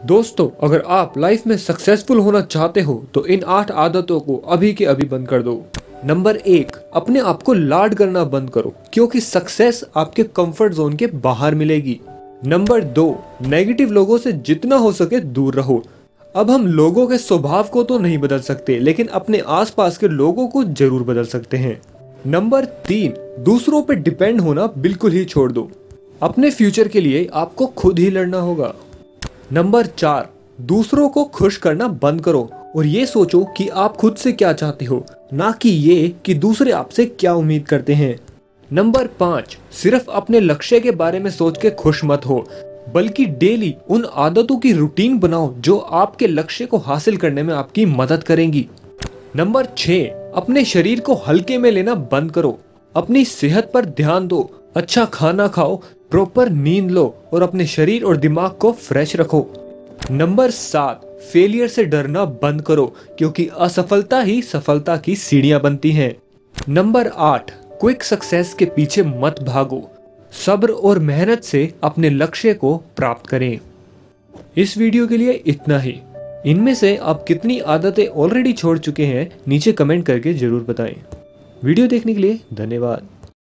दोस्तों, अगर आप लाइफ में सक्सेसफुल होना चाहते हो तो इन आठ आदतों को अभी के अभी बंद कर दो। नंबर एक, अपने आप को लाड करना बंद करो, क्योंकि सक्सेस आपके कंफर्ट जोन के बाहर मिलेगी। नंबर दो नेगेटिव लोगों से जितना हो सके दूर रहो। अब हम लोगों के स्वभाव को तो नहीं बदल सकते, लेकिन अपने आसपास के लोगों को ज़रूर बदल सकते हैं। नंबर तीन, दूसरों पर डिपेंड होना बिल्कुल ही छोड़ दो। अपने फ्यूचर के लिए आपको खुद ही लड़ना होगा। नंबर चार, दूसरों को खुश करना बंद करो और ये सोचो कि आप खुद से क्या चाहते हो, ना कि ये कि दूसरे आपसे क्या उम्मीद करते हैं। नंबर पाँच, सिर्फ़ अपने लक्ष्य के बारे में सोच के खुश मत हो, बल्कि डेली उन आदतों की रूटीन बनाओ जो आपके लक्ष्य को हासिल करने में आपकी मदद करेंगी। नंबर छ अपने शरीर को हल्के में लेना बंद करो, अपनी सेहत पर ध्यान दो अच्छा खाना खाओ प्रॉपर नींद लो और अपने शरीर और दिमाग को फ्रेश रखो। नंबर सात फेलियर से डरना बंद करो, क्योंकि असफलता ही सफलता की सीढ़ियाँ बनती हैं। नंबर आठ क्विक सक्सेस के पीछे मत भागो। सब्र और मेहनत से अपने लक्ष्य को प्राप्त करें। इस वीडियो के लिए इतना ही। इनमें से आप कितनी आदतें ऑलरेडी छोड़ चुके हैं, नीचे कमेंट करके ज़रूर बताएँ। वीडियो देखने के लिए धन्यवाद।